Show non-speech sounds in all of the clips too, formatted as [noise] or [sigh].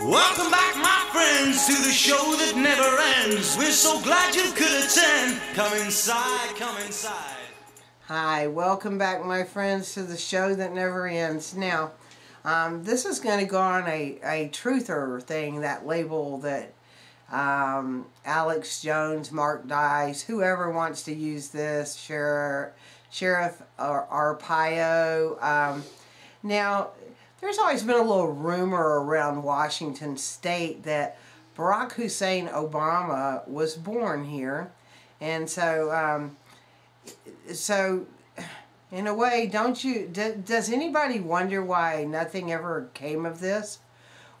Welcome back, my friends, to the show that never ends. We're so glad you could attend. Come inside, come inside. Hi, welcome back, my friends, to the show that never ends. Now, um, this is going to go on a, a truther thing, that label that um, Alex Jones, Mark Dice, whoever wants to use this, Sheriff, Sheriff Arpaio. Um, now, there's always been a little rumor around Washington State that Barack Hussein Obama was born here. And so, um, so in a way, don't you, does anybody wonder why nothing ever came of this?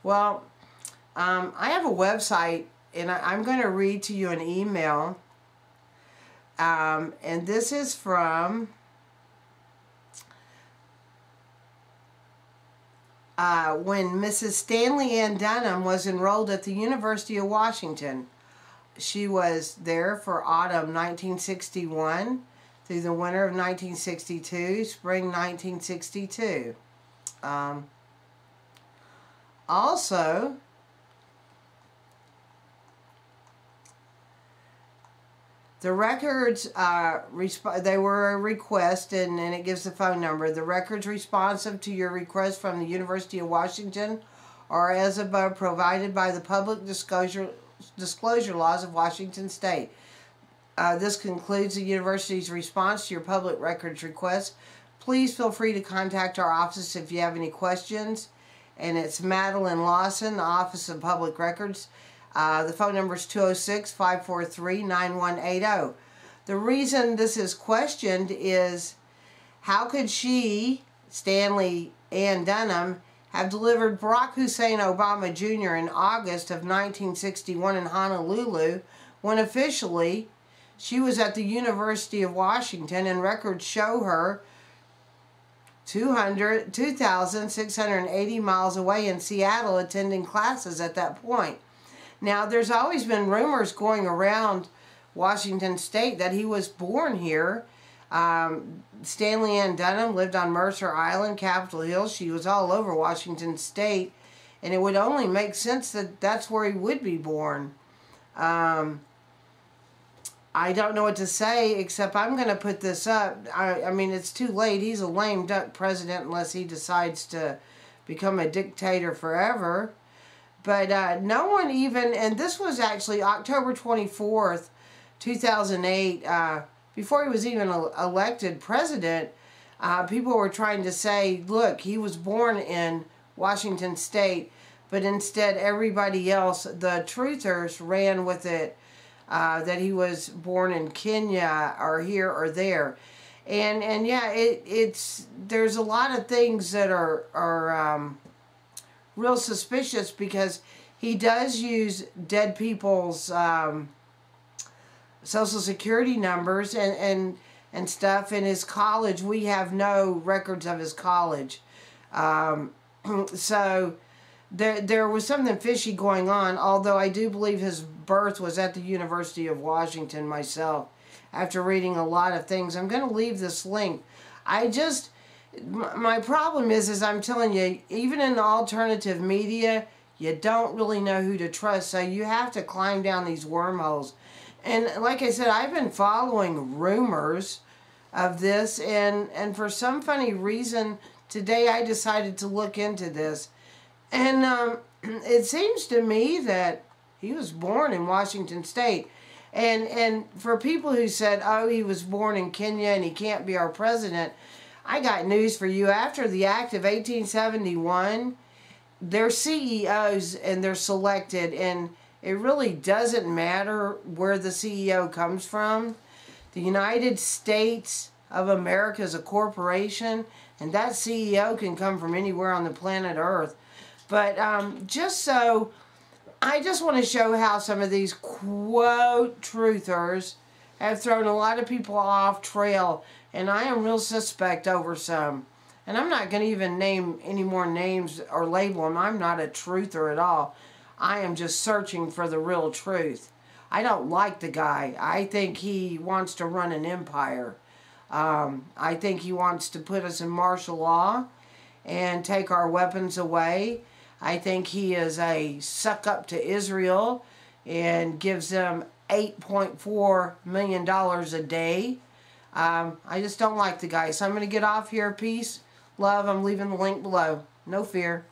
Well, um, I have a website and I, am going to read to you an email. Um, and this is from uh, when Mrs. Stanley Ann Dunham was enrolled at the University of Washington. She was there for autumn 1961 through the winter of 1962, spring 1962. Um, also, The records, uh, they were a request, and, and it gives the phone number. The records responsive to your request from the University of Washington are as above provided by the public disclosure, disclosure laws of Washington State. Uh, this concludes the university's response to your public records request. Please feel free to contact our office if you have any questions. And it's Madeline Lawson, the Office of Public Records. Uh, the phone number is 206 543 9180. The reason this is questioned is how could she, Stanley Ann Dunham, have delivered Barack Hussein Obama Jr. in August of 1961 in Honolulu when officially she was at the University of Washington and records show her 200, 2,680 miles away in Seattle attending classes at that point. Now, there's always been rumors going around Washington State that he was born here. Um, Stanley Ann Dunham lived on Mercer Island, Capitol Hill. She was all over Washington State, and it would only make sense that that's where he would be born. Um, I don't know what to say except I'm going to put this up. I, I mean, it's too late. He's a lame duck president unless he decides to become a dictator forever. But uh, no one even, and this was actually October 24th, 2008, uh, before he was even elected president, uh, people were trying to say, look, he was born in Washington State, but instead everybody else, the truthers, ran with it uh, that he was born in Kenya or here or there. And, and yeah, it, it's, there's a lot of things that are, are, um, real suspicious because he does use dead people's um, social security numbers and, and and stuff in his college. We have no records of his college. Um, [clears throat] so there, there was something fishy going on, although I do believe his birth was at the University of Washington myself after reading a lot of things. I'm going to leave this link. I just, my problem is, is I'm telling you, even in alternative media, you don't really know who to trust. So you have to climb down these wormholes. And like I said, I've been following rumors of this, and and for some funny reason, today I decided to look into this, and um, [clears throat] it seems to me that he was born in Washington State. And and for people who said, oh, he was born in Kenya and he can't be our president, I got news for you. After the Act of 1871, they're CEOs and they're selected, and it really doesn't matter where the CEO comes from. The United States of America is a corporation, and that CEO can come from anywhere on the planet Earth. But um, just so, I just want to show how some of these quote truthers have thrown a lot of people off trail and I am real suspect over some. And I'm not going to even name any more names or label them. I'm not a truther at all. I am just searching for the real truth. I don't like the guy. I think he wants to run an empire. Um, I think he wants to put us in martial law and take our weapons away. I think he is a suck up to Israel and gives them $8.4 million a day. Um, I just don't like the guy. So I'm going to get off here. Peace, love. I'm leaving the link below. No fear.